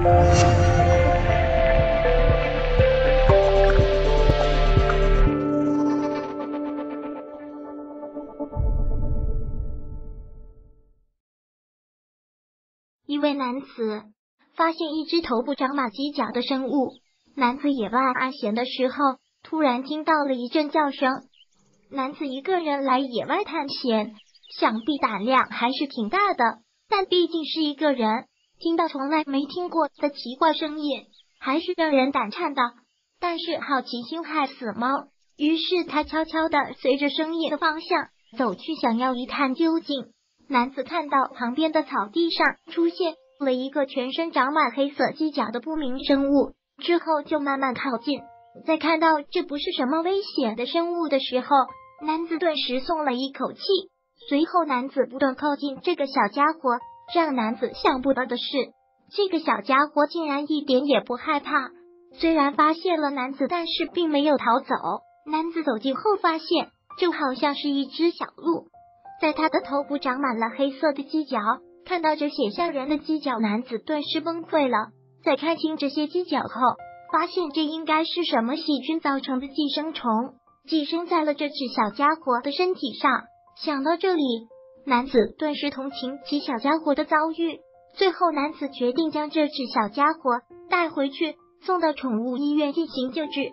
一位男子发现一只头部长满犄角的生物。男子野外安闲的时候，突然听到了一阵叫声。男子一个人来野外探险，想必胆量还是挺大的。但毕竟是一个人，听到从来没听过的奇怪声音，还是让人胆颤的。但是好奇心害死猫，于是他悄悄的随着声音的方向走去，想要一探究竟。男子看到旁边的草地上出现了一个全身长满黑色犄角的不明生物。之后就慢慢靠近，在看到这不是什么危险的生物的时候，男子顿时松了一口气。随后，男子不断靠近这个小家伙，让男子想不到的是，这个小家伙竟然一点也不害怕。虽然发现了男子，但是并没有逃走。男子走近后发现，就好像是一只小鹿，在他的头部长满了黑色的犄角。看到这血像人的犄角，男子顿时崩溃了。在看清这些犄角后，发现这应该是什么细菌造成的寄生虫，寄生在了这只小家伙的身体上。想到这里，男子顿时同情起小家伙的遭遇。最后，男子决定将这只小家伙带回去，送到宠物医院进行救治。